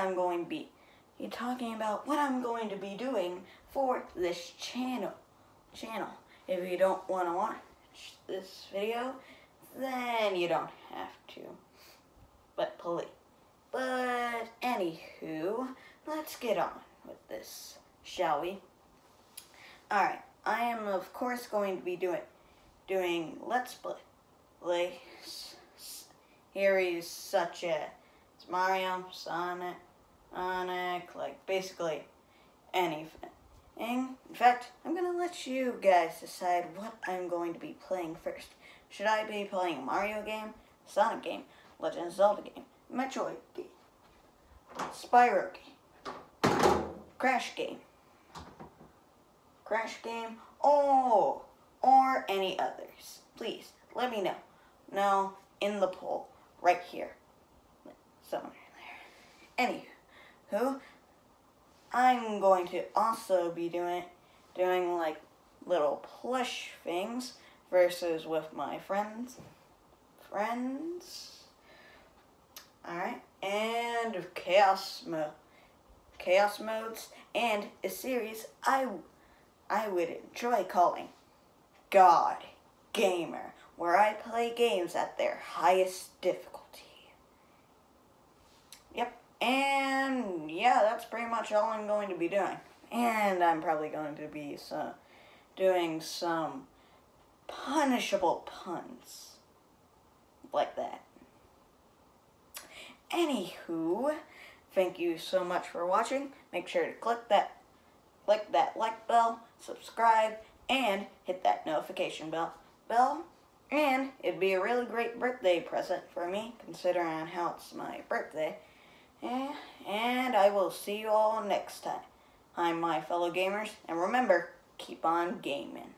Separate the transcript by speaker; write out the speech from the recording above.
Speaker 1: I'm going to be You're talking about what I'm going to be doing for this channel. Channel. If you don't want to watch this video, then you don't have to. But please. But anywho, let's get on with this, shall we? Alright, I am of course going to be doing doing Let's Play series such as Mario, Sonic, Sonic, like basically anything. In fact, I'm going to let you guys decide what I'm going to be playing first. Should I be playing a Mario game, Sonic game, Legend of Zelda game, Metroid game, Spyro game, Crash game, Crash game, oh, or any others? Please, let me know. Now, in the poll, right here. Somewhere there. Anywho, I'm going to also be doing, doing like little plush things versus with my friends. Friends. Alright, and chaos mode. Chaos modes and a series I, I would enjoy calling God Gamer, where I play games at their highest difficulty. Yep, and yeah, that's pretty much all I'm going to be doing. And I'm probably going to be some, doing some punishable puns. Like that. Anywho, thank you so much for watching. Make sure to click that click that like bell, subscribe, and hit that notification bell. bell. And it'd be a really great birthday present for me, considering how it's my birthday. Eh, and I will see you all next time. I'm my fellow gamers, and remember, keep on gaming.